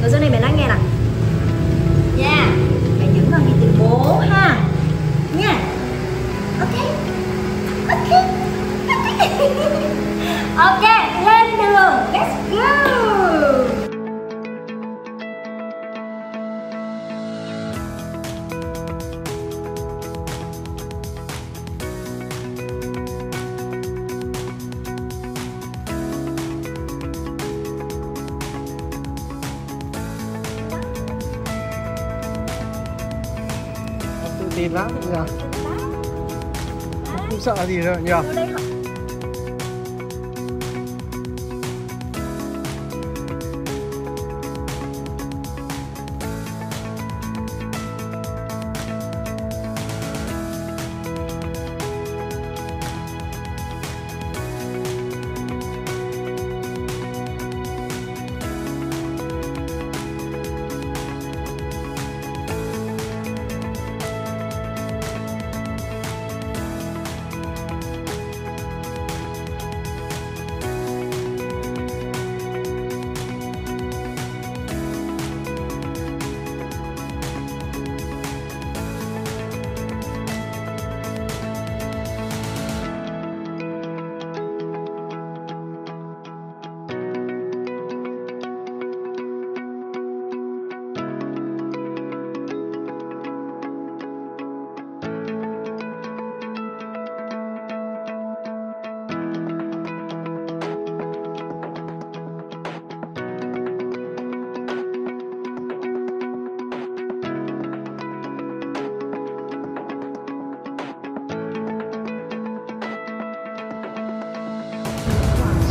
rồi sau này mẹ nói nghe nè nha mẹ nhấn vào đi từ bố ha. Nha. Ok. Ok. Ok, lên đường. Tin lắm nhỉ không sợ gì đâu nhỉ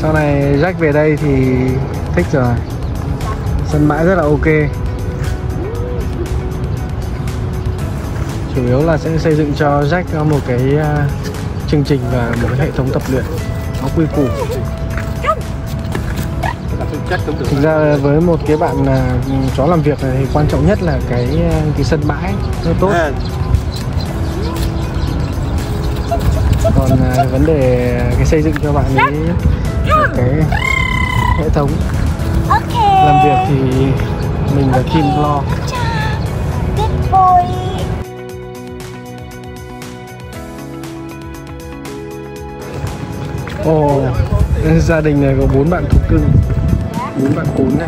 sau này Jack về đây thì thích rồi. Sân bãi rất là ok. Chủ yếu là sẽ xây dựng cho Jack một cái à, chương trình và một cái hệ thống tập luyện nó quy củ. Thực ra với một cái bạn à, chó làm việc này thì quan trọng nhất là cái à, cái sân bãi nó tốt. Còn vấn đề cái xây dựng cho bạn ấy một cái hệ thống. Ok. Làm việc thì mình là team lo. Good boy. Ồ gia đình này có bốn bạn thú cưng bốn bạn cún này.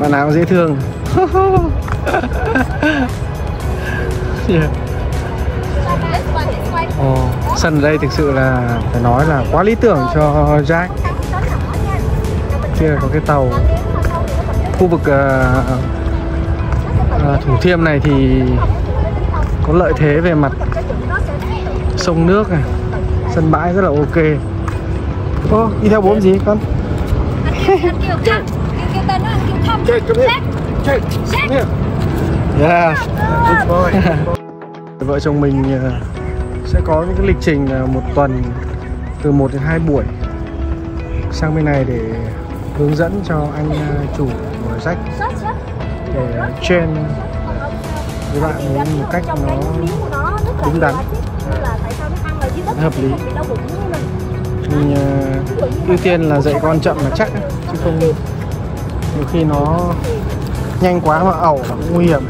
Bạn nào dễ thương. Yeah. Ồ, sân ở đây thực sự là phải nói là quá lý tưởng cho Jack Kia là có cái tàu Khu vực ờ, ờ, Thủ Thiêm này thì có lợi thế về mặt sông nước này Sân bãi rất là ok Ô, đi theo bố gì con? Jake, come here. Jake, come here. Yeah. Good boy. Vợ chồng mình ờ, sẽ có những cái lịch trình ờ, một tuần từ 1 đến 2 buổi sang bên này để hướng dẫn cho anh ờ, chủ của sách để train với bạn ấy một cách nó đúng đắn. Hợp lý. Mình ưu tiên là dạy con chậm là chắc, chứ không nhiều khi nó nhanh quá mà ẩu là cũng nguy hiểm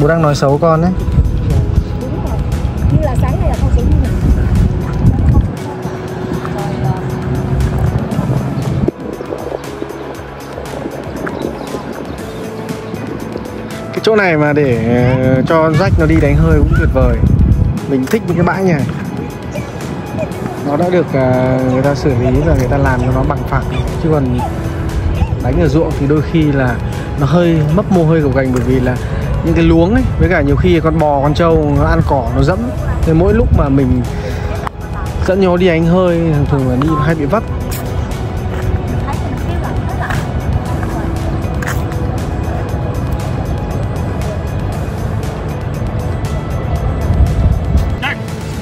bố đang nói xấu con đấy. Như là là cái chỗ này mà để ờ, cho rách nó đi đánh hơi cũng tuyệt vời. Mình thích những cái bãi này nó đã được ờ, người ta xử lý và người ta làm cho nó bằng phẳng. Chứ còn đánh ở ruộng thì đôi khi là nó hơi, mấp mô hơi gồng gành bởi vì là những cái luống ấy với cả nhiều khi con bò con trâu nó ăn cỏ nó dẫm thì mỗi lúc mà mình dẫn nó đi đánh hơi thường thường là đi hay bị vấp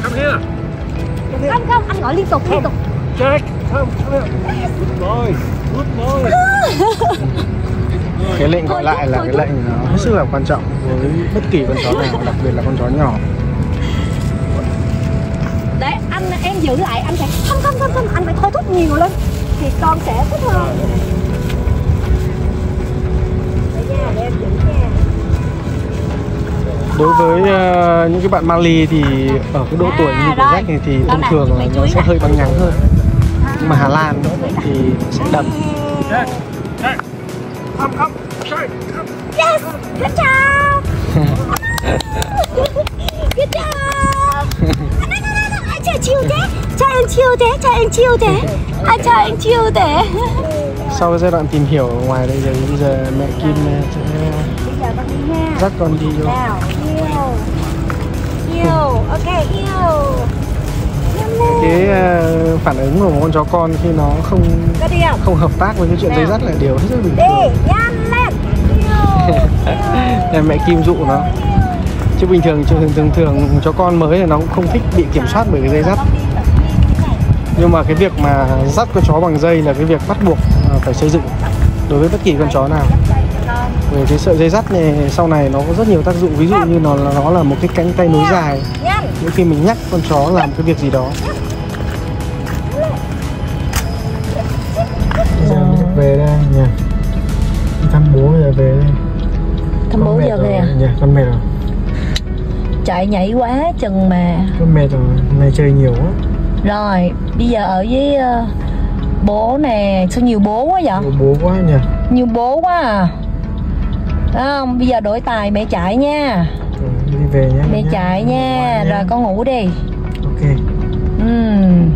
Come here. không không anh gọi liên tục liên tục Jack, come, come here. Good boy, good boy. cái lệnh gọi lại là cái lệnh nó rất là quan trọng với bất kỳ con chó nào đặc biệt là con chó nhỏ. Đấy anh em giữ lại anh sẽ không không không không anh phải thôi thúc nhiều lên. Thì con sẽ thích hơn. Đối với uh, những cái bạn Mali thì ở cái độ à, tuổi như của Jack thì, thì thông thường là nó sẽ hơi băng nhắng hơn. Nhưng mà Hà Lan thì sẽ đậm. Yes, good job. good job. No, no, no, no. Anh chiêu thế? Cho anh chiêu thế? Cho anh chiêu thế? Ai cho anh chiêu thế? sau cái giai đoạn tìm hiểu ở ngoài đây rồi bây giờ mẹ Kim sẽ Bây giờ con đi nha. dắt con đi vô Nào, yêu. Yêu, ok, yêu. Cái ờ, phản ứng của một con chó con khi nó không không? hợp tác với cái chuyện dây dắt là điều hết sức bình thường. Nên mẹ Kim dụ nó chứ bình thường thường thường thường chó con mới thì nó cũng không thích bị kiểm soát bởi cái dây dắt nhưng mà cái việc mà dắt con chó bằng dây là cái việc bắt buộc ờ, phải xây dựng đối với bất kỳ con chó nào về cái sợi dây dắt này sau này nó có rất nhiều tác dụng ví dụ như nó là nó là một cái cánh tay nối dài. Mỗi khi mình nhắc con chó làm cái việc gì đó về đây nha thăm bố giờ về đây Thăm bố giờ về à? Dạ, con mệt rồi Chạy nhảy quá chừng mà. con mệt rồi hôm nay chơi nhiều quá Rồi, bây giờ ở với ờ, bố nè, sao nhiều bố quá vậy? nhiều bố quá nhỉ Nhiều bố quá à. Đó không? Bây giờ đổi tài mẹ chạy nha. Đi về nhé Mẹ chạy nha, rồi con ngủ đi. ok Ừm.